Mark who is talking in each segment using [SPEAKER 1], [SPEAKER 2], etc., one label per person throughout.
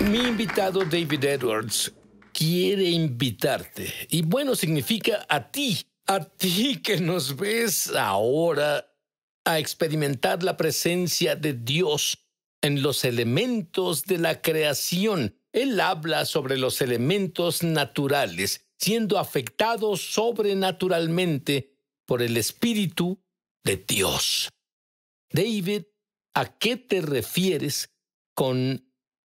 [SPEAKER 1] Mi invitado David Edwards quiere invitarte. Y bueno, significa a ti, a ti que nos ves ahora, a experimentar la presencia de Dios en los elementos de la creación. Él habla sobre los elementos naturales, siendo afectados sobrenaturalmente por el Espíritu de Dios. David, ¿a qué te refieres con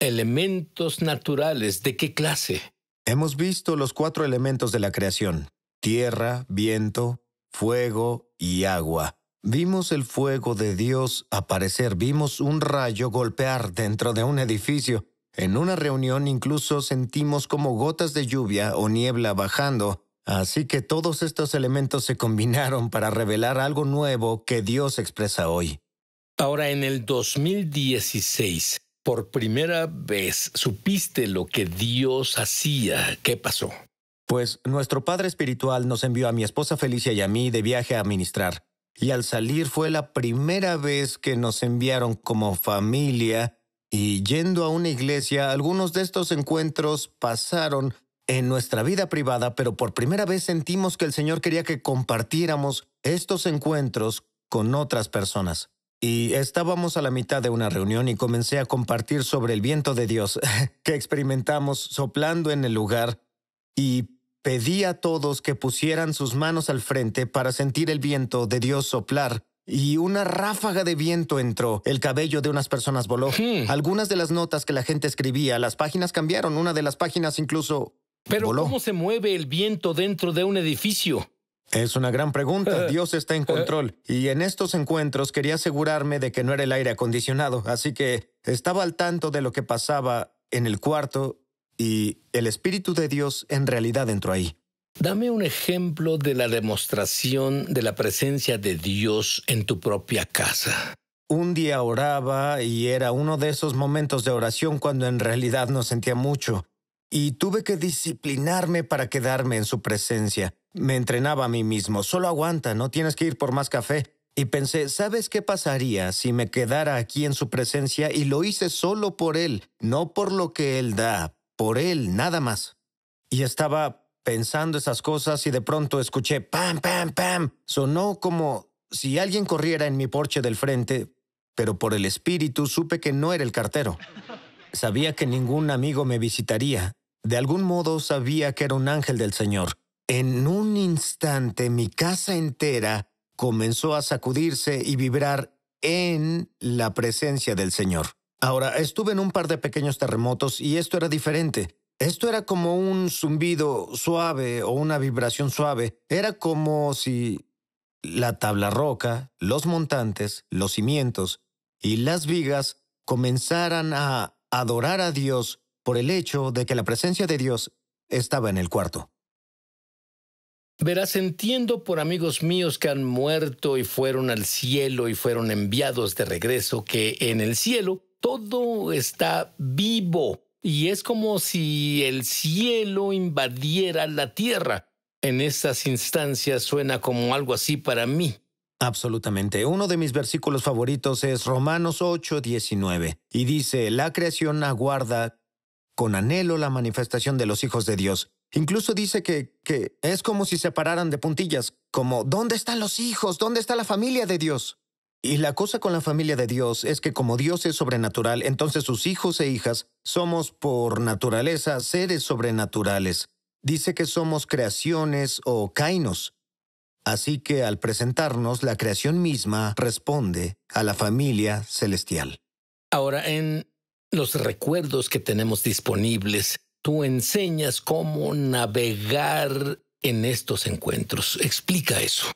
[SPEAKER 1] elementos naturales? ¿De qué clase?
[SPEAKER 2] Hemos visto los cuatro elementos de la creación, tierra, viento, fuego y agua. Vimos el fuego de Dios aparecer, vimos un rayo golpear dentro de un edificio. En una reunión incluso sentimos como gotas de lluvia o niebla bajando. Así que todos estos elementos se combinaron para revelar algo nuevo que Dios expresa hoy.
[SPEAKER 1] Ahora, en el 2016, por primera vez, supiste lo que Dios hacía. ¿Qué pasó?
[SPEAKER 2] Pues nuestro Padre Espiritual nos envió a mi esposa Felicia y a mí de viaje a ministrar. Y al salir fue la primera vez que nos enviaron como familia y yendo a una iglesia, algunos de estos encuentros pasaron en nuestra vida privada, pero por primera vez sentimos que el Señor quería que compartiéramos estos encuentros con otras personas. Y estábamos a la mitad de una reunión y comencé a compartir sobre el viento de Dios que experimentamos soplando en el lugar y pedí a todos que pusieran sus manos al frente para sentir el viento de Dios soplar. Y una ráfaga de viento entró. El cabello de unas personas voló.
[SPEAKER 1] Hmm.
[SPEAKER 2] Algunas de las notas que la gente escribía, las páginas cambiaron. Una de las páginas incluso
[SPEAKER 1] Pero
[SPEAKER 2] voló.
[SPEAKER 1] ¿cómo se mueve el viento dentro de un edificio?
[SPEAKER 2] Es una gran pregunta. Dios está en control. Y en estos encuentros quería asegurarme de que no era el aire acondicionado. Así que estaba al tanto de lo que pasaba en el cuarto y el Espíritu de Dios en realidad entró ahí.
[SPEAKER 1] Dame un ejemplo de la demostración de la presencia de Dios en tu propia casa.
[SPEAKER 2] Un día oraba y era uno de esos momentos de oración cuando en realidad no sentía mucho. Y tuve que disciplinarme para quedarme en su presencia. Me entrenaba a mí mismo. Solo aguanta, no tienes que ir por más café. Y pensé, ¿sabes qué pasaría si me quedara aquí en su presencia y lo hice solo por él, no por lo que él da, por él, nada más? Y estaba pensando esas cosas y de pronto escuché pam, pam, pam. Sonó como si alguien corriera en mi porche del frente, pero por el espíritu supe que no era el cartero. Sabía que ningún amigo me visitaría. De algún modo sabía que era un ángel del Señor. En un instante mi casa entera comenzó a sacudirse y vibrar en la presencia del Señor. Ahora, estuve en un par de pequeños terremotos y esto era diferente. Esto era como un zumbido suave o una vibración suave. Era como si la tabla roca, los montantes, los cimientos y las vigas comenzaran a adorar a Dios por el hecho de que la presencia de Dios estaba en el cuarto.
[SPEAKER 1] Verás, entiendo por amigos míos que han muerto y fueron al cielo y fueron enviados de regreso que en el cielo todo está vivo y es como si el cielo invadiera la tierra. En estas instancias suena como algo así para mí.
[SPEAKER 2] Absolutamente. Uno de mis versículos favoritos es Romanos 8, 19, y dice, la creación aguarda con anhelo la manifestación de los hijos de Dios. Incluso dice que, que es como si se pararan de puntillas, como, ¿dónde están los hijos? ¿Dónde está la familia de Dios? Y la cosa con la familia de Dios es que como Dios es sobrenatural, entonces sus hijos e hijas somos por naturaleza seres sobrenaturales. Dice que somos creaciones o kainos. Así que al presentarnos, la creación misma responde a la familia celestial.
[SPEAKER 1] Ahora, en los recuerdos que tenemos disponibles, tú enseñas cómo navegar en estos encuentros. Explica eso.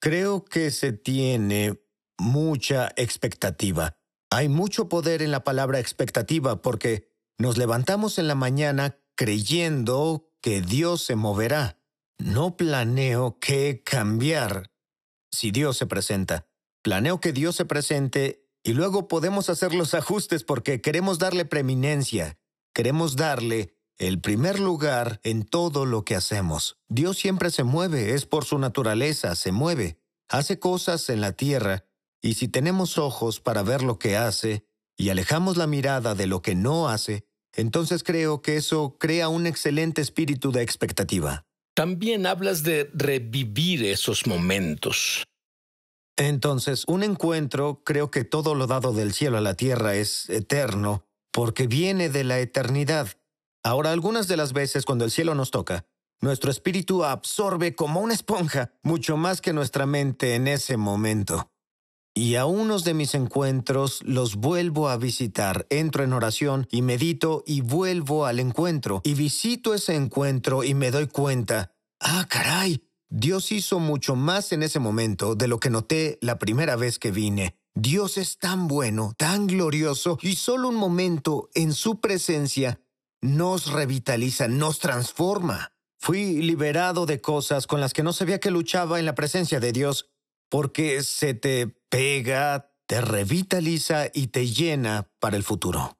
[SPEAKER 2] Creo que se tiene mucha expectativa. Hay mucho poder en la palabra expectativa porque nos levantamos en la mañana creyendo que Dios se moverá. No planeo qué cambiar si Dios se presenta. Planeo que Dios se presente y luego podemos hacer los ajustes porque queremos darle preeminencia. Queremos darle el primer lugar en todo lo que hacemos. Dios siempre se mueve, es por su naturaleza, se mueve. Hace cosas en la tierra y si tenemos ojos para ver lo que hace y alejamos la mirada de lo que no hace, Entonces creo que eso crea un excelente espíritu de expectativa.
[SPEAKER 1] También hablas de revivir esos momentos.
[SPEAKER 2] Entonces, un encuentro, creo que todo lo dado del cielo a la tierra es eterno, porque viene de la eternidad. Ahora, algunas de las veces cuando el cielo nos toca, nuestro espíritu absorbe como una esponja mucho más que nuestra mente en ese momento. Y a unos de mis encuentros los vuelvo a visitar, entro en oración y medito y vuelvo al encuentro y visito ese encuentro y me doy cuenta, ah, caray, Dios hizo mucho más en ese momento de lo que noté la primera vez que vine. Dios es tan bueno, tan glorioso, y solo un momento en su presencia nos revitaliza, nos transforma. Fui liberado de cosas con las que no sabía que luchaba en la presencia de Dios, porque se te pega, te revitaliza y te llena para el futuro.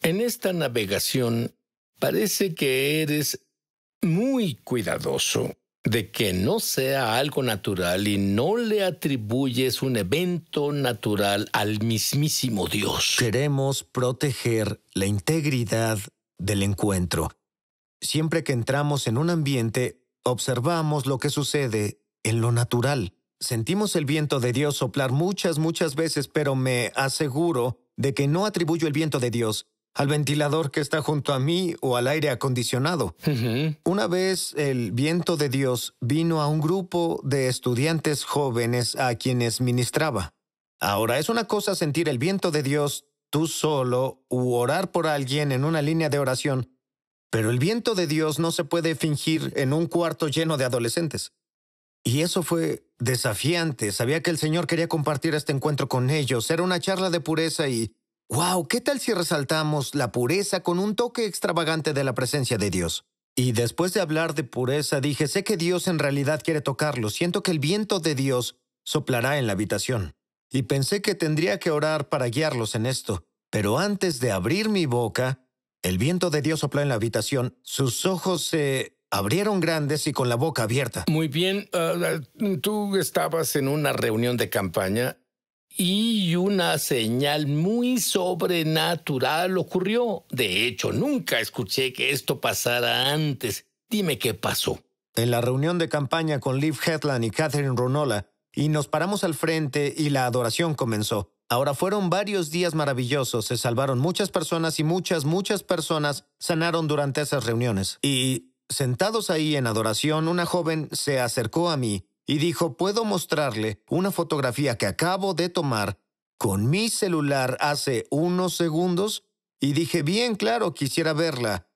[SPEAKER 1] En esta navegación parece que eres muy cuidadoso de que no sea algo natural y no le atribuyes un evento natural al mismísimo Dios.
[SPEAKER 2] Queremos proteger la integridad del encuentro. Siempre que entramos en un ambiente, observamos lo que sucede en lo natural. Sentimos el viento de Dios soplar muchas, muchas veces, pero me aseguro de que no atribuyo el viento de Dios al ventilador que está junto a mí o al aire acondicionado. Una vez el viento de Dios vino a un grupo de estudiantes jóvenes a quienes ministraba. Ahora es una cosa sentir el viento de Dios tú solo u orar por alguien en una línea de oración, pero el viento de Dios no se puede fingir en un cuarto lleno de adolescentes. Y eso fue desafiante. Sabía que el Señor quería compartir este encuentro con ellos. Era una charla de pureza y ¡Wow! ¿Qué tal si resaltamos la pureza con un toque extravagante de la presencia de Dios? Y después de hablar de pureza dije, sé que Dios en realidad quiere tocarlo, siento que el viento de Dios soplará en la habitación. Y pensé que tendría que orar para guiarlos en esto. Pero antes de abrir mi boca, el viento de Dios sopló en la habitación, sus ojos se abrieron grandes y con la boca abierta.
[SPEAKER 1] Muy bien, ah, tú estabas en una reunión de campaña y una señal muy sobrenatural ocurrió. De hecho, nunca escuché que esto pasara antes. Dime qué pasó.
[SPEAKER 2] En la reunión de campaña con Liv Hetland y Catherine Ronola, y nos paramos al frente y la adoración comenzó. Ahora fueron varios días maravillosos, se salvaron muchas personas y muchas, muchas personas sanaron durante esas reuniones. Y sentados ahí en adoración, una joven se acercó a mí y dijo, puedo mostrarle una fotografía que acabo de tomar con mi celular hace unos segundos. Y dije, bien, claro, quisiera verla.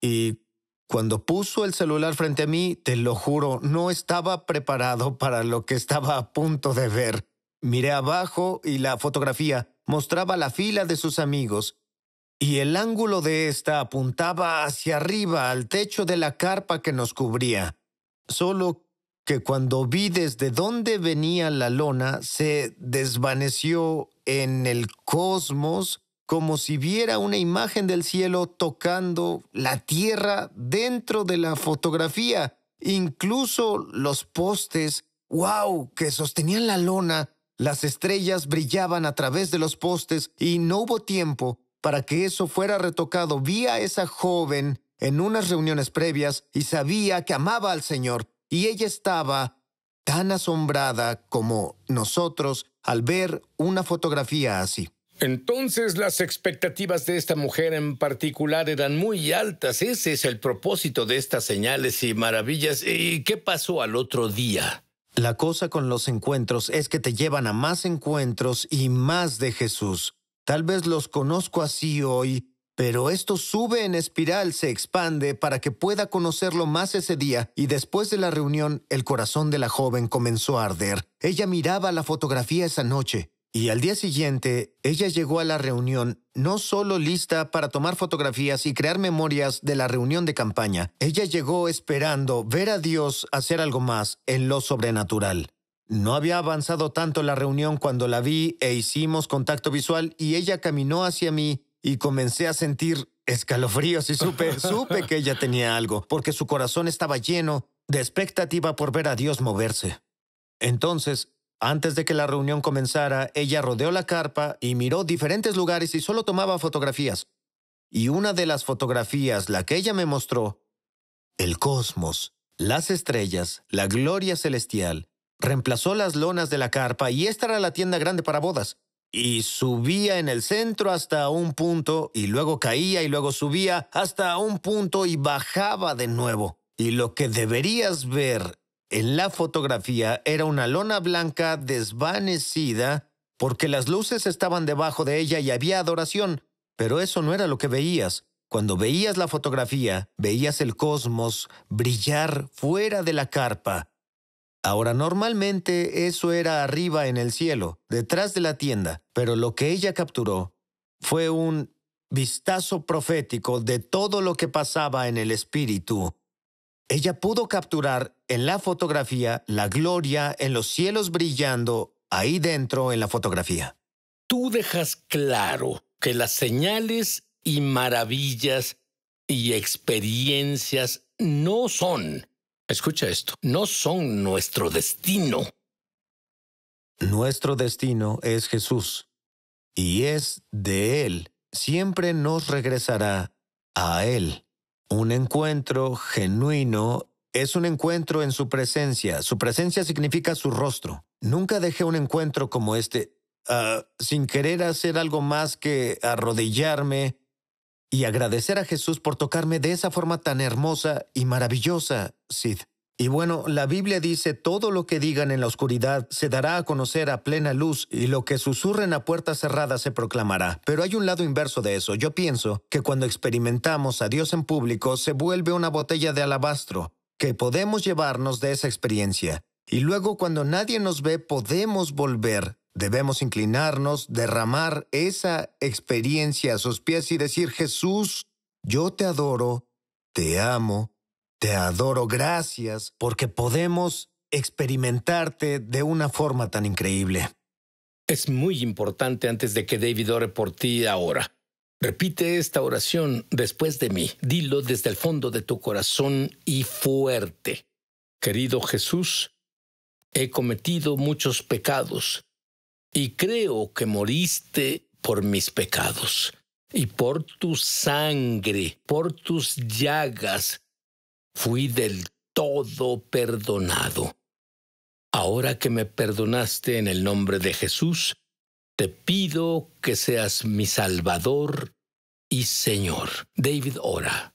[SPEAKER 2] Y cuando puso el celular frente a mí, te lo juro, no estaba preparado para lo que estaba a punto de ver. Miré abajo y la fotografía mostraba la fila de sus amigos y el ángulo de esta apuntaba hacia arriba al techo de la carpa que nos cubría. Solo que cuando vi desde dónde venía la lona, se desvaneció en el cosmos como si viera una imagen del cielo tocando la tierra dentro de la fotografía. Incluso los postes, wow, que sostenían la lona, las estrellas brillaban a través de los postes y no hubo tiempo para que eso fuera retocado. Vi a esa joven en unas reuniones previas y sabía que amaba al Señor y ella estaba tan asombrada como nosotros al ver una fotografía así.
[SPEAKER 1] Entonces las expectativas de esta mujer en particular eran muy altas. Ese es el propósito de estas señales y maravillas. ¿Y qué pasó al otro día?
[SPEAKER 2] La cosa con los encuentros es que te llevan a más encuentros y más de Jesús. Tal vez los conozco así hoy, pero esto sube en espiral, se expande para que pueda conocerlo más ese día, y después de la reunión el corazón de la joven comenzó a arder. Ella miraba la fotografía esa noche, y al día siguiente ella llegó a la reunión no solo lista para tomar fotografías y crear memorias de la reunión de campaña, ella llegó esperando ver a Dios hacer algo más en lo sobrenatural. No había avanzado tanto la reunión cuando la vi e hicimos contacto visual y ella caminó hacia mí y comencé a sentir escalofríos y supe, supe que ella tenía algo, porque su corazón estaba lleno de expectativa por ver a Dios moverse. Entonces, antes de que la reunión comenzara, ella rodeó la carpa y miró diferentes lugares y solo tomaba fotografías. y una de las fotografías, la que ella me mostró, el cosmos, las estrellas, la gloria celestial, reemplazó las lonas de la carpa y esta era la tienda grande para bodas. Y subía en el centro hasta un punto y luego caía y luego subía hasta un punto y bajaba de nuevo. Y lo que deberías ver en la fotografía era una lona blanca desvanecida porque las luces estaban debajo de ella y había adoración, pero eso no era lo que veías. Cuando veías la fotografía, veías el cosmos brillar fuera de la carpa. Ahora, normalmente eso era arriba en el cielo, detrás de la tienda, pero lo que ella capturó fue un vistazo profético de todo lo que pasaba en el espíritu. Ella pudo capturar en la fotografía la gloria en los cielos brillando ahí dentro en la fotografía.
[SPEAKER 1] Tú dejas claro que las señales y maravillas y experiencias no son, escucha esto, no son nuestro destino.
[SPEAKER 2] Nuestro destino es Jesús y es de Él. Siempre nos regresará a Él. Un encuentro genuino es un encuentro en su presencia. Su presencia significa su rostro. Nunca dejé un encuentro como este ah, sin querer hacer algo más que arrodillarme y agradecer a Jesús por tocarme de esa forma tan hermosa y maravillosa, Sid. Y bueno, la Biblia dice, todo lo que digan en la oscuridad se dará a conocer a plena luz y lo que susurren a puerta cerrada se proclamará. Pero hay un lado inverso de eso. Yo pienso que cuando experimentamos a Dios en público se vuelve una botella de alabastro, que podemos llevarnos de esa experiencia. Y luego cuando nadie nos ve podemos volver Debemos inclinarnos, derramar esa experiencia a sus pies y decir, Jesús, yo te adoro, te amo, te adoro, gracias, porque podemos experimentarte de una forma tan increíble.
[SPEAKER 1] Es muy importante antes de que David ore por ti ahora. Repite esta oración después de mí. Dilo desde el fondo de tu corazón y fuerte. Querido Jesús, he cometido muchos pecados y creo que moriste por mis pecados. Y por tu sangre, por tus llagas, fui del todo perdonado. Ahora que me perdonaste en el nombre de Jesús, te pido que seas mi Salvador y Señor. David ora.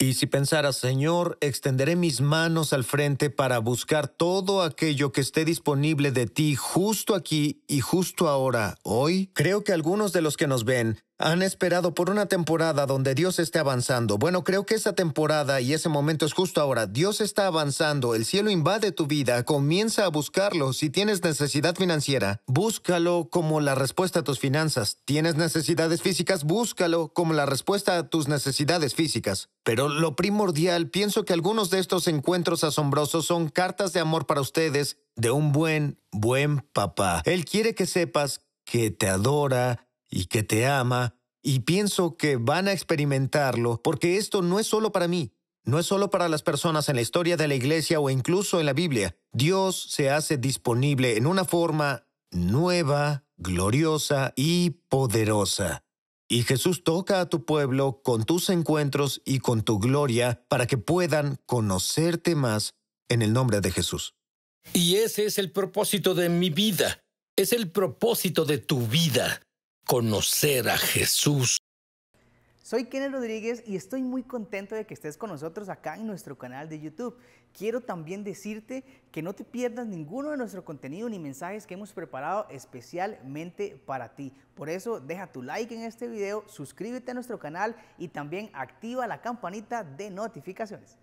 [SPEAKER 2] Y si pensaras, Señor, extenderé mis manos al frente para buscar todo aquello que esté disponible de ti justo aquí y justo ahora, hoy, creo que algunos de los que nos ven han esperado por una temporada donde Dios esté avanzando. Bueno, creo que esa temporada y ese momento es justo ahora. Dios está avanzando, el cielo invade tu vida, comienza a buscarlo. Si tienes necesidad financiera, búscalo como la respuesta a tus finanzas. Tienes necesidades físicas, búscalo como la respuesta a tus necesidades físicas. Pero lo primordial, pienso que algunos de estos encuentros asombrosos son cartas de amor para ustedes de un buen, buen papá. Él quiere que sepas que te adora, y que te ama, y pienso que van a experimentarlo, porque esto no es solo para mí, no es solo para las personas en la historia de la iglesia o incluso en la Biblia. Dios se hace disponible en una forma nueva, gloriosa y poderosa. Y Jesús toca a tu pueblo con tus encuentros y con tu gloria para que puedan conocerte más en el nombre de Jesús.
[SPEAKER 1] Y ese es el propósito de mi vida. Es el propósito de tu vida conocer a Jesús.
[SPEAKER 3] Soy Kenneth Rodríguez y estoy muy contento de que estés con nosotros acá en nuestro canal de YouTube. Quiero también decirte que no te pierdas ninguno de nuestro contenido ni mensajes que hemos preparado especialmente para ti. Por eso deja tu like en este video, suscríbete a nuestro canal y también activa la campanita de notificaciones.